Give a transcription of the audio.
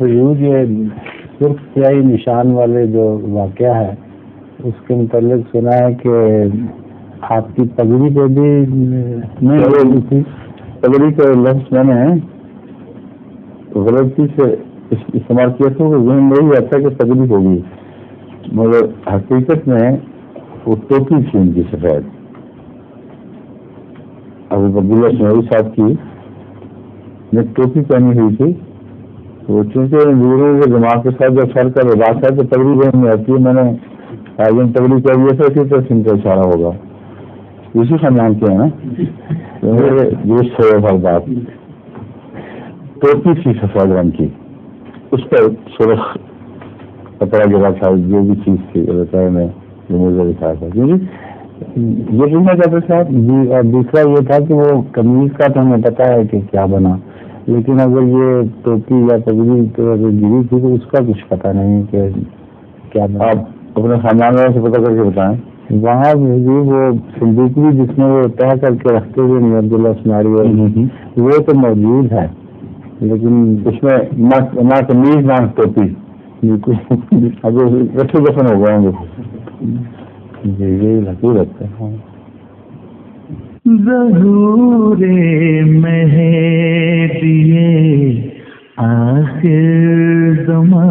حضور یہ سرخ سیاہی نشان والے جو واقعہ ہے، اس کے متعلق سنا ہے کہ آپ کی پگڑی پہ بھی نہیں تھی۔ پگڑی کا لفظ میں نے غلطی سے استعمال کیا تھا وہ ذہن میں یہی آتا کہ پگڑی ہوگی۔ مگر حقیقت میں وہ ٹوپی تھی ان کی سفید۔ ابو عبداللہ سنوری صاحب کی نے ٹوپی پہنی ہوئی تھی۔ وہ چونکہ انگریزوں کے دماغ کے ساتھ جب سر کا لباس ہے، تو پگڑی ذہن میں آتی ہے میں نے آئین پگڑی کہہ دیا تھا اسی طرح سن کا اشارہ ہوگا۔ اسی خاندان کے ہیں نا؟ میرے دوست ہے ہر بات۔ ٹوپی تھی سفید رنگ کی۔ اس پر سرخ کپڑا گرا تھا، جو بھی چیز تھی اللہ تعالیٰ نے جمہوریہ دکھایا تھا کیونکہ جی؟ یہ پوچھنا چاہتے صاحب جی اور دوسرا یہ تھا کہ وہ قمیض کا تو ہمیں پتا ہے کہ کیا بنا۔ لیکن اگر یہ ٹوپی یا پگڑی گری تھی تو اس کا کچھ پتا نہیں کہ کیا آپ اپنے خاندان والوں سے پتہ کر کے بتائیں۔ وہاں بھی وہ صندوق بھی جس میں وہ طے کر کے رکھتے ہوئے نہیں عبداللہ سناری وہ تو موجود ہے لیکن اس میں نہ قمیض نہ ٹوپی۔ بالکل۔ اب دفن ہو گئے ہوں گے۔ جی یہی ہے۔ ظہور مہدیے Is the money.